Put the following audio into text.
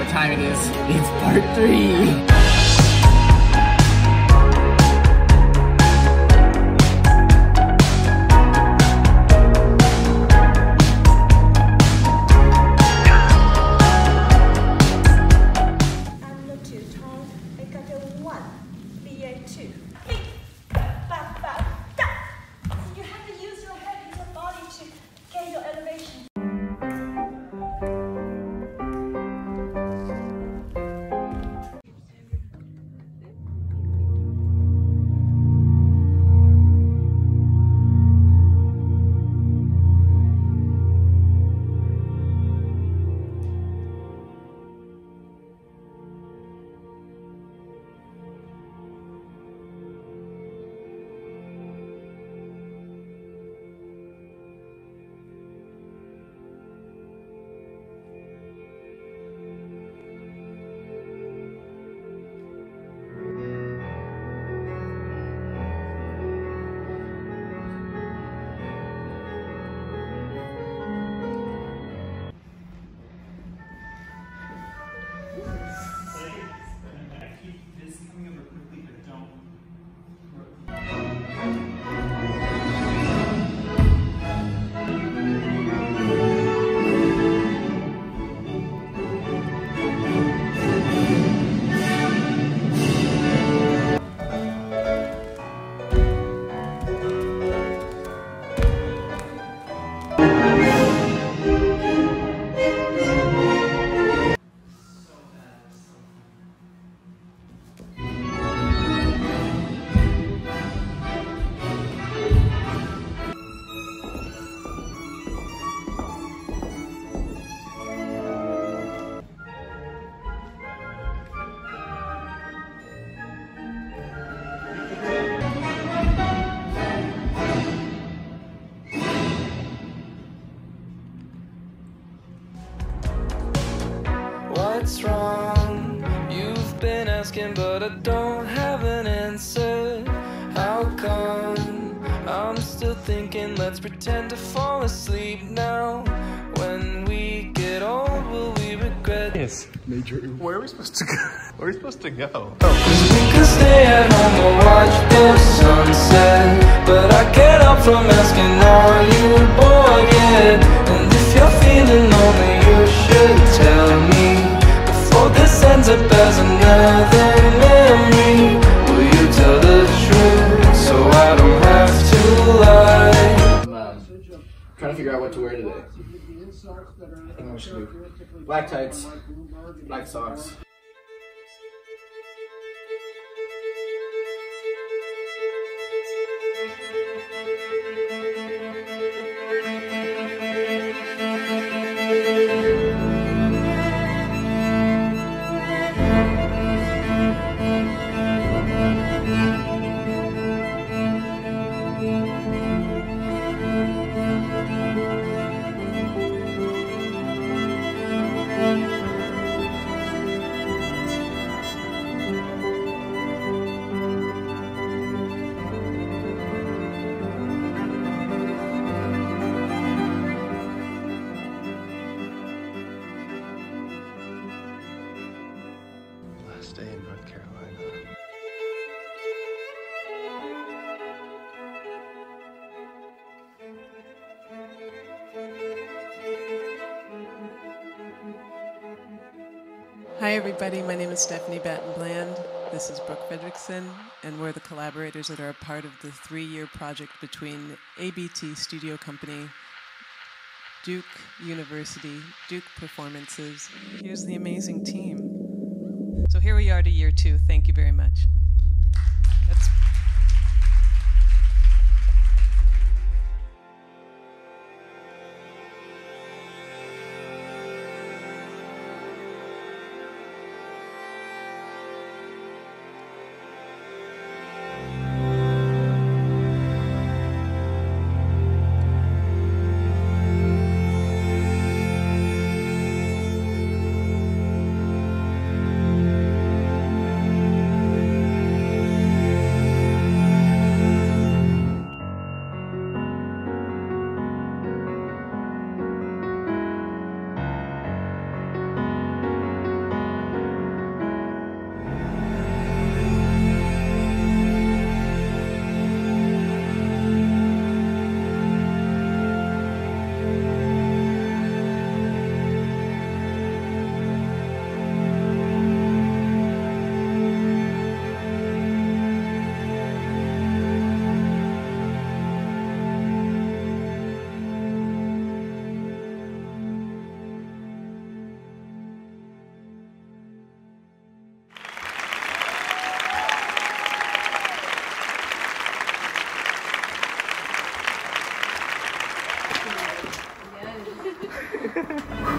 what time it is. It's part three. Asking but I don't have an answer How come I'm still thinking let's pretend to fall asleep now When we get old will we regret Yes, Major. Where are we supposed to go? Where are we supposed to go? Cause we could stay at home and watch the sunset But I can't help from asking are you bored yet? And if you're feeling lonely you should tell me this ends up as another memory Will you tell the truth so I don't have to lie? I'm trying to figure out what to wear today. I should do black tights, black socks. Hi, everybody. My name is Stefanie Batten Bland. This is Brooke Frederickson, and we're the collaborators that are a part of the three year project between ABT Studio Company, Duke University, Duke Performances. Here's the amazing team. So here we are to year two. Thank you very much. Ha ha ha.